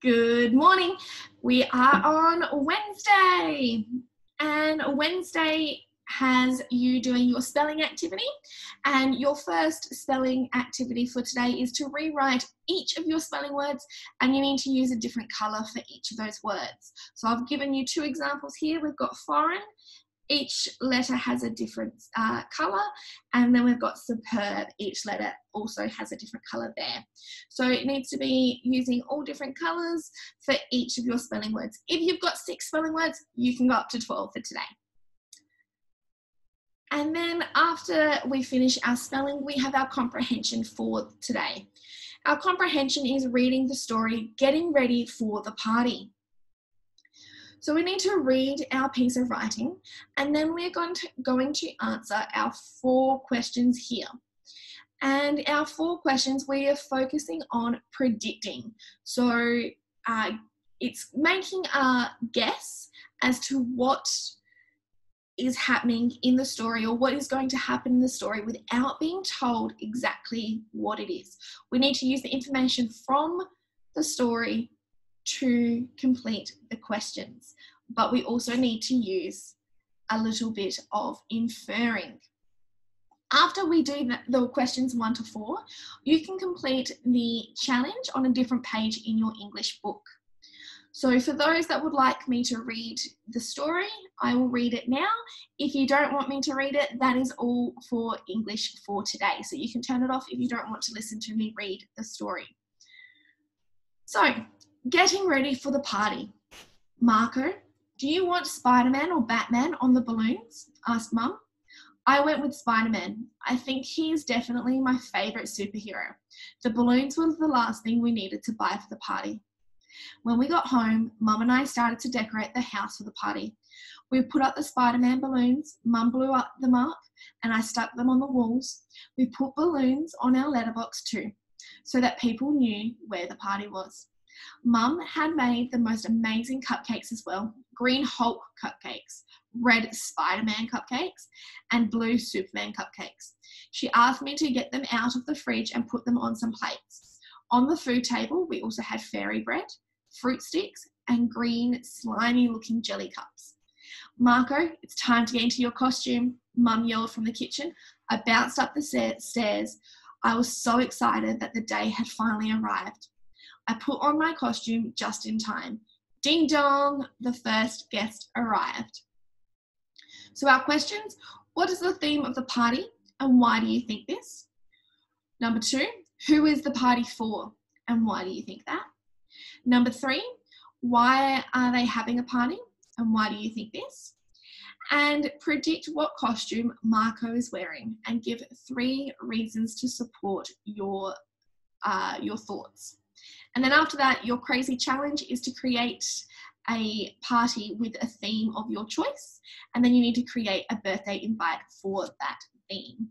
Good morning. We are on Wednesday, and Wednesday has you doing your spelling activity. And your first spelling activity for today is to rewrite each of your spelling words, and you need to use a different colour for each of those words. So I've given you two examples here. We've got foreign each letter has a different uh, colour and then we've got superb each letter also has a different colour there. So it needs to be using all different colours for each of your spelling words. If you've got six spelling words you can go up to 12 for today. And then after we finish our spelling we have our comprehension for today. Our comprehension is reading the story getting ready for the party so we need to read our piece of writing and then we're going to, going to answer our four questions here. And our four questions, we are focusing on predicting. So uh, it's making a guess as to what is happening in the story or what is going to happen in the story without being told exactly what it is. We need to use the information from the story to complete the questions, but we also need to use a little bit of inferring. After we do the questions one to four, you can complete the challenge on a different page in your English book. So for those that would like me to read the story, I will read it now. If you don't want me to read it, that is all for English for today. So you can turn it off if you don't want to listen to me read the story. So Getting ready for the party. Marco, do you want Spider Man or Batman on the balloons? asked Mum. I went with Spider Man. I think he is definitely my favourite superhero. The balloons were the last thing we needed to buy for the party. When we got home, Mum and I started to decorate the house for the party. We put up the Spider Man balloons, Mum blew up them up, and I stuck them on the walls. We put balloons on our letterbox too, so that people knew where the party was. Mum had made the most amazing cupcakes as well green Hulk cupcakes, red Spider Man cupcakes, and blue Superman cupcakes. She asked me to get them out of the fridge and put them on some plates. On the food table, we also had fairy bread, fruit sticks, and green, slimy looking jelly cups. Marco, it's time to get into your costume, Mum yelled from the kitchen. I bounced up the stairs. I was so excited that the day had finally arrived. I put on my costume just in time. Ding dong, the first guest arrived. So, our questions what is the theme of the party and why do you think this? Number two, who is the party for and why do you think that? Number three, why are they having a party and why do you think this? And predict what costume Marco is wearing and give three reasons to support your, uh, your thoughts. And then after that, your crazy challenge is to create a party with a theme of your choice. And then you need to create a birthday invite for that theme.